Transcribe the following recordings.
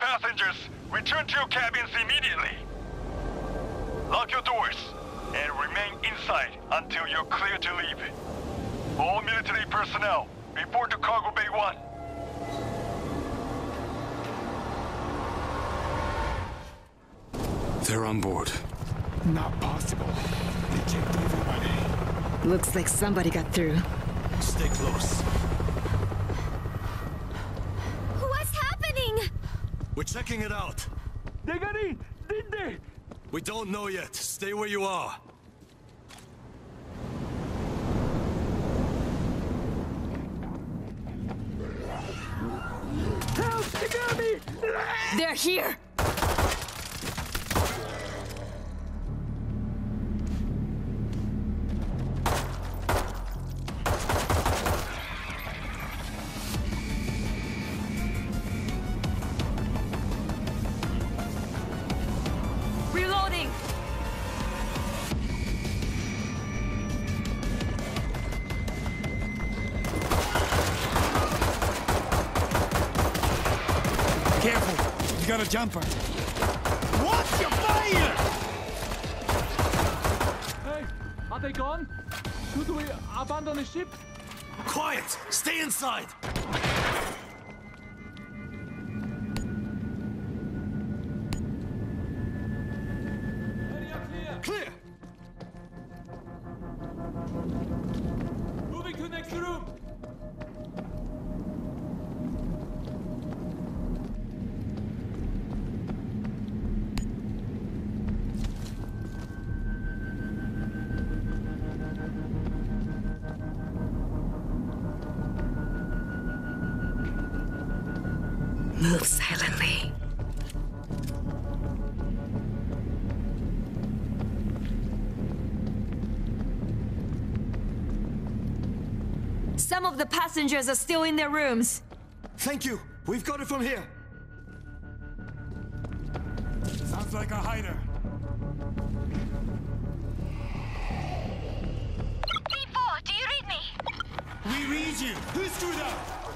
passengers, return to your cabins immediately. Lock your doors and remain inside until you're clear to leave. All military personnel, report to Cargo Bay 1. They're on board. Not possible. They checked everybody. Looks like somebody got through. Stay close. What's happening? We're checking it out. They got in! Did they? We don't know yet. Stay where you are. Help! They got me! They're here! Got a jumper. Watch your fire! Hey, are they gone? Should we abandon the ship? Quiet! Stay inside! Clear. Move silently. Some of the passengers are still in their rooms. Thank you! We've got it from here! Sounds like a hider. B4, do you read me? We read you. Who screwed up?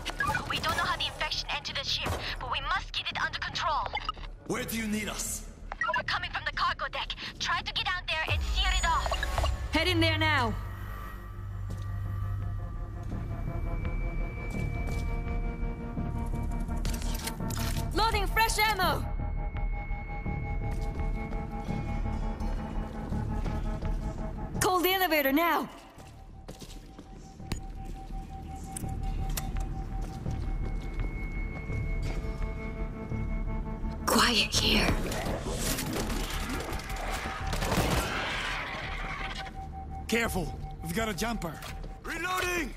We don't know how the infection entered the ship, but we must get it under control. Where do you need us? We're coming from the cargo deck. Try to get out there and seal it off. Head in there now. Loading fresh ammo! Call the elevator now! Quiet here. Careful! We've got a jumper. Reloading!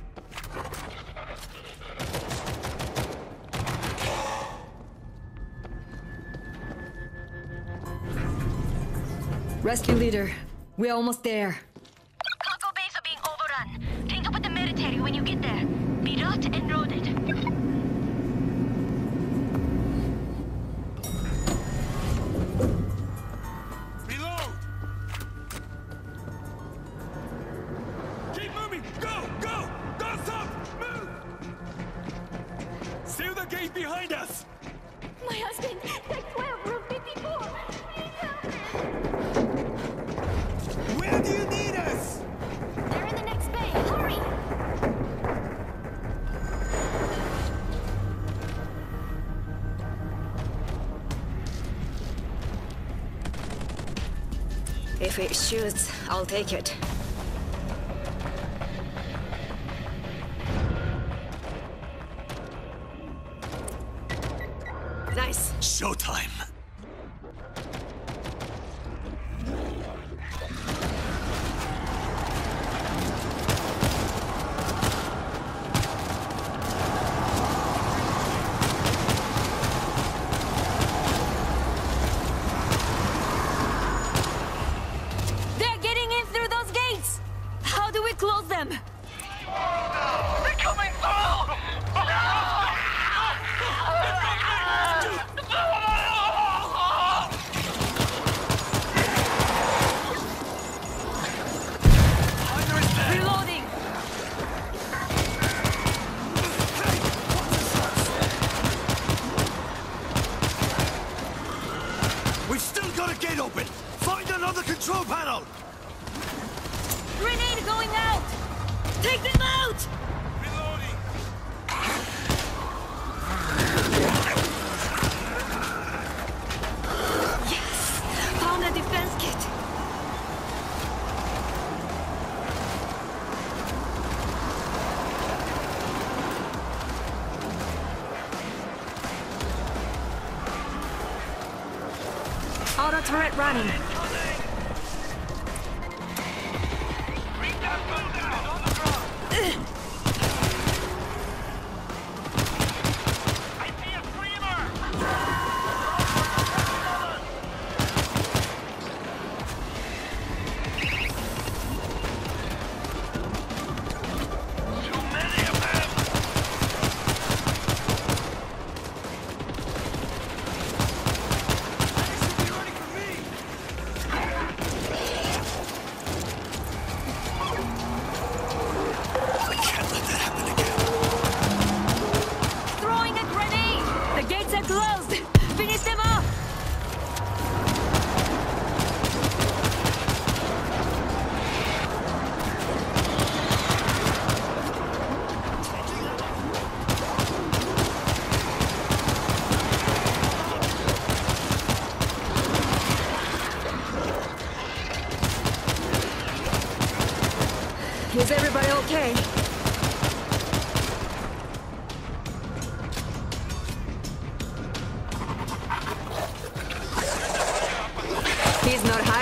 Rescue leader, we're almost there. If shoots, I'll take it. Nice. Showtime! got a gate open! Find another control panel! Grenade going out! Take them out!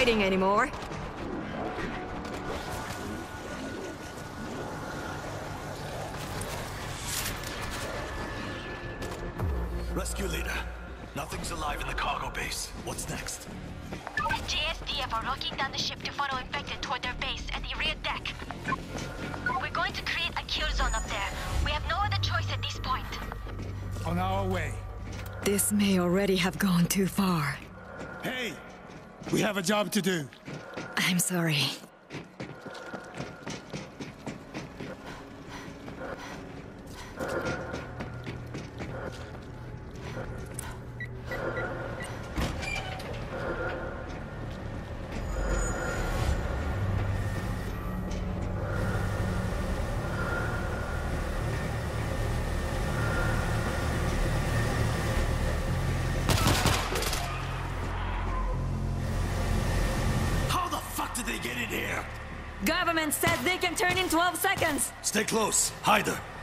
Hiding anymore. Rescue leader. Nothing's alive in the cargo base. What's next? JSDF are locking down the ship to funnel infected toward their base at the rear deck. We're going to create a kill zone up there. We have no other choice at this point. On our way. This may already have gone too far. Hey, we have a job to do. I'm sorry. How the fuck did they get in here? Says they can turn in 12 seconds. Stay close. Hide her.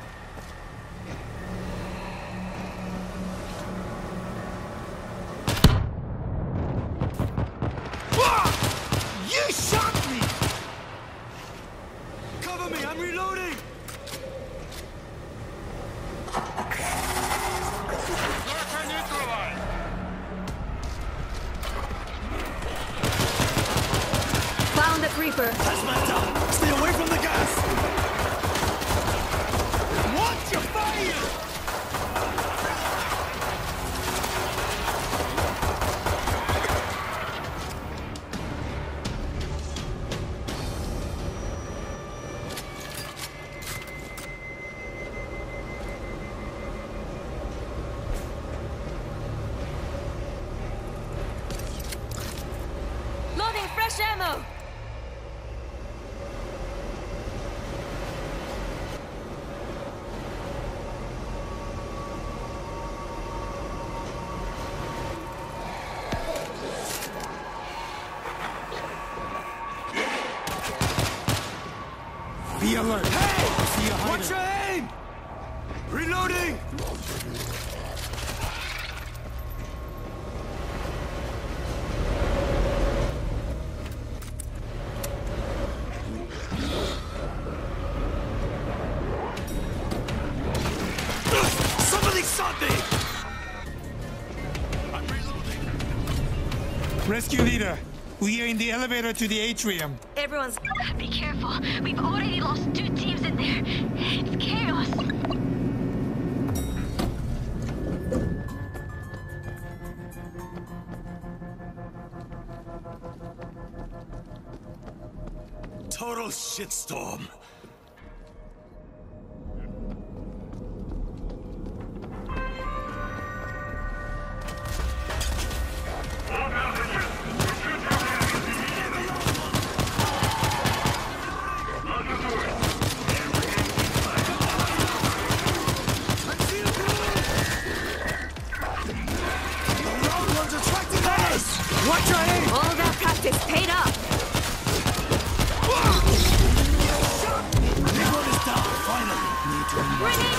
Alert. Hey! See you Watch your aim. Reloading. Reloading. Rescue leader, we are in the elevator to the atrium. Everyone's. Be careful. We've already lost two teams in there. It's chaos. Total shitstorm. All that practice paid off. Finally, need to.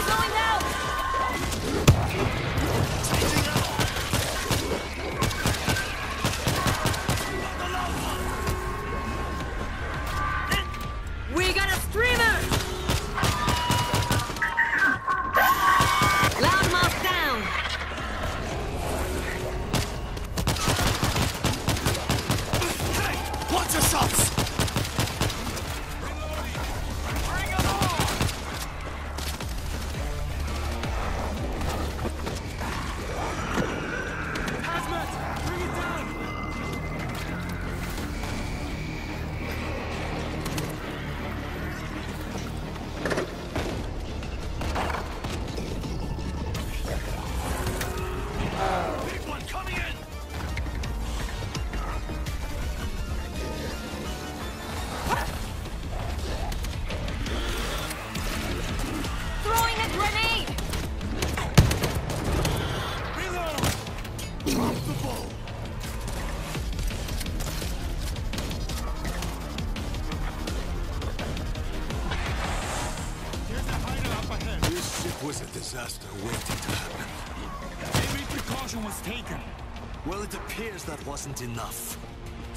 That wasn't enough.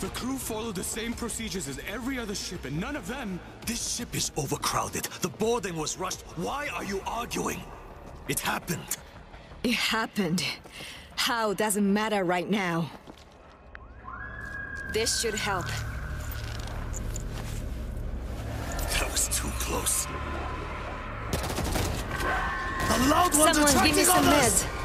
The crew followed the same procedures as every other ship, and none of them... This ship is overcrowded. The boarding was rushed. Why are you arguing? It happened. It happened. How doesn't matter right now. This should help. That was too close. The loud ones Someone give me some meds.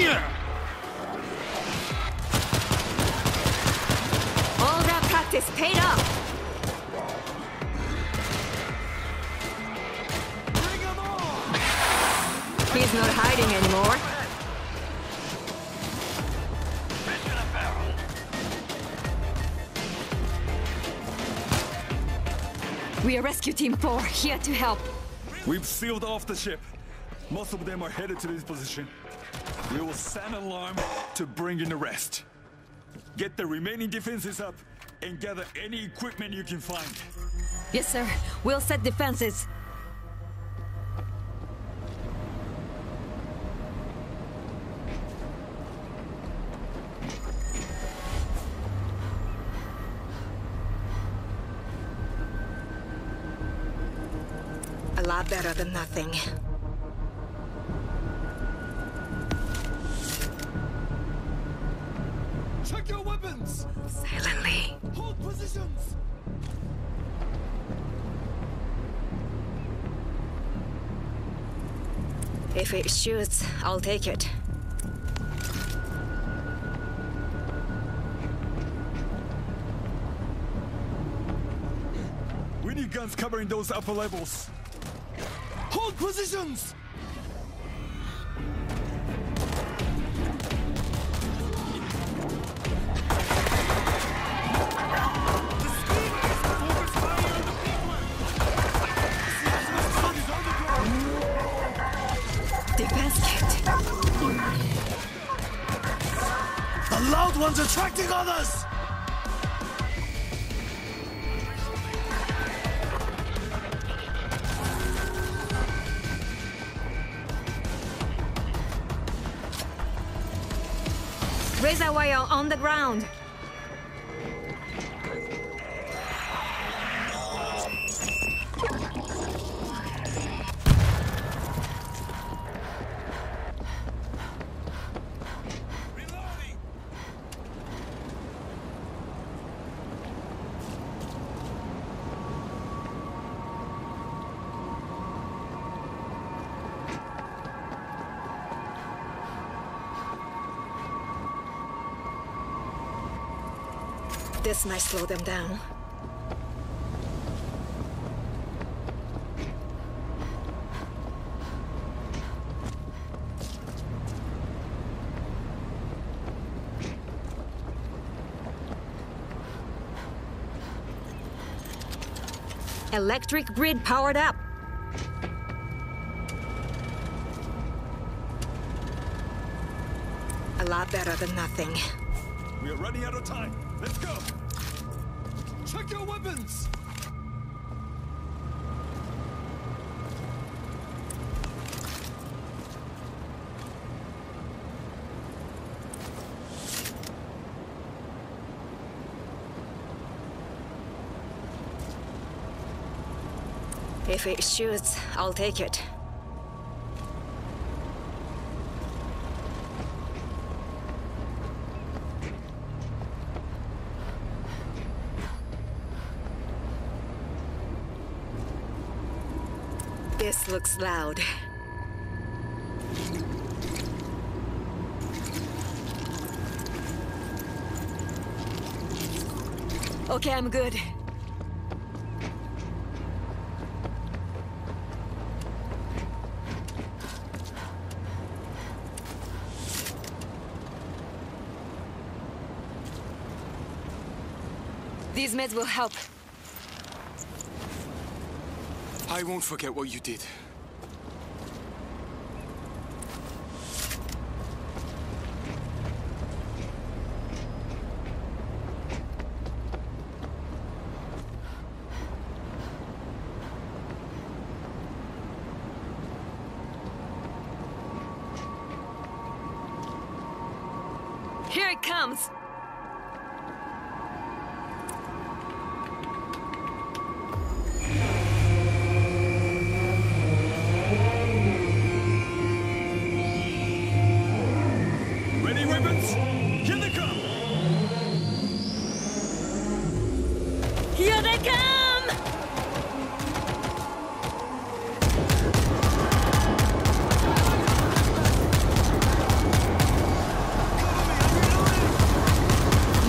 Your fire! All that practice paid off! Bring them on! He's not hiding anymore. Mission a! We are Rescue Team 4, here to help. We've sealed off the ship. Most of them are headed to this position. We will sound an alarm to bring in the rest. Get the remaining defenses up and gather any equipment you can find. Yes, sir. We'll set defenses. A lot better than nothing. Shoots, I'll take it. We need guns covering those upper levels. Hold positions! Ones attracting others! Razor wire on the ground. This may slow them down. Electric grid powered up. A lot better than nothing. We are running out of time. Let's go! Your weapons! If it shoots, I'll take it. Looks loud. Okay, I'm good. These meds will help. I won't forget what you did.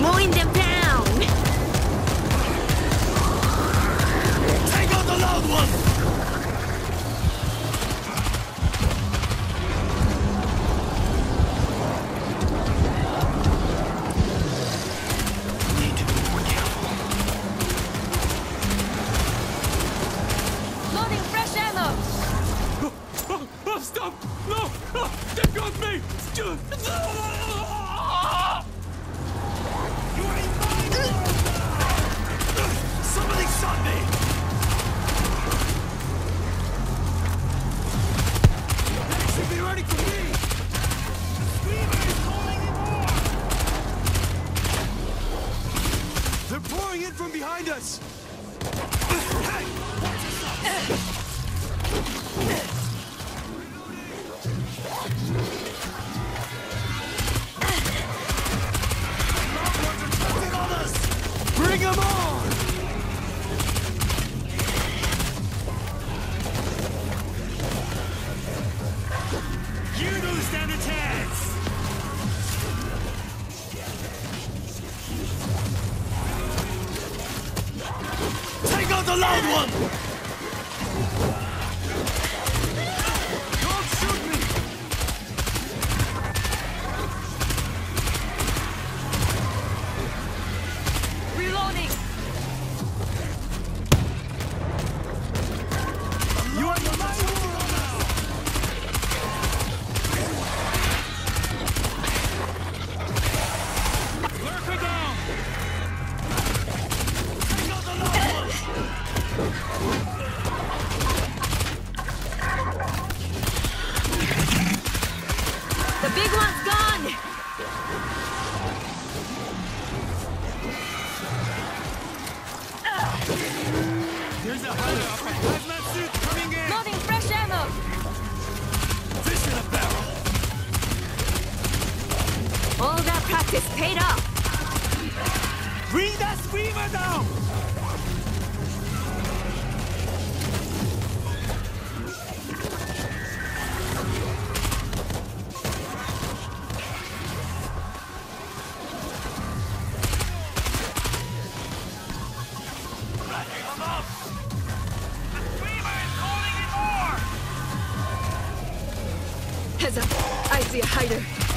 more in depth I see a hider.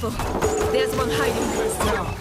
careful. There's one hiding. No.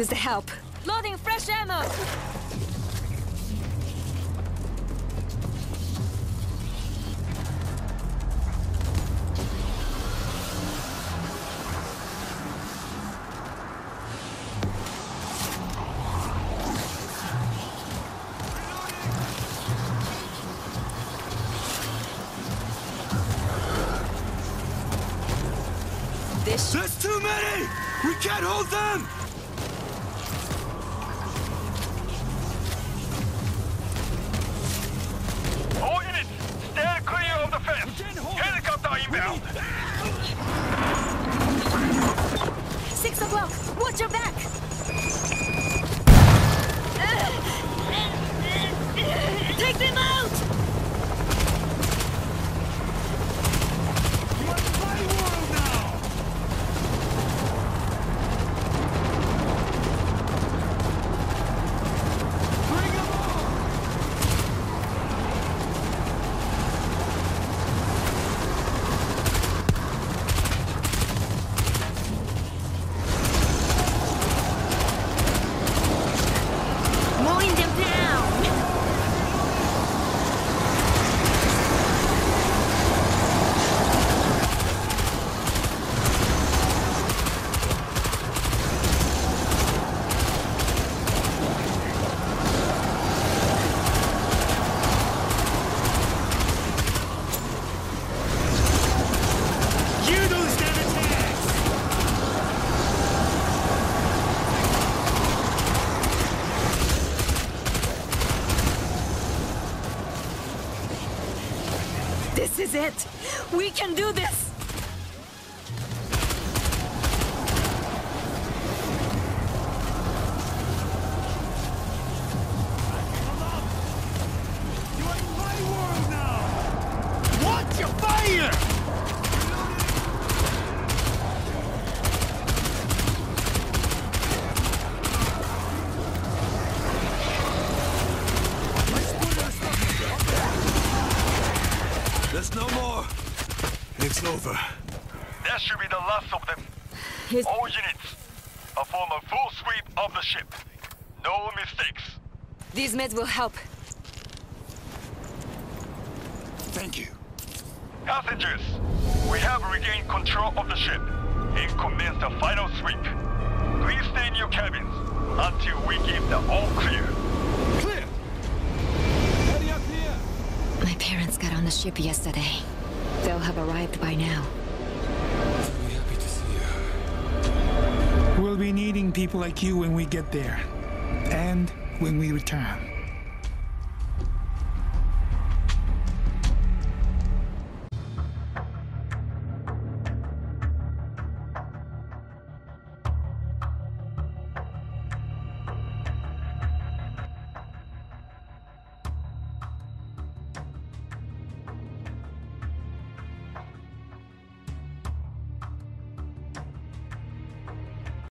use the help. Loading fresh ammo! is it! We can do this! help. Thank you. Passengers, we have regained control of the ship and commenced a final sweep. Please stay in your cabins until we give the all clear. Clear! Up here! My parents got on the ship yesterday. They'll have arrived by now. Happy to see you. We'll be needing people like you when we get there. And when we return.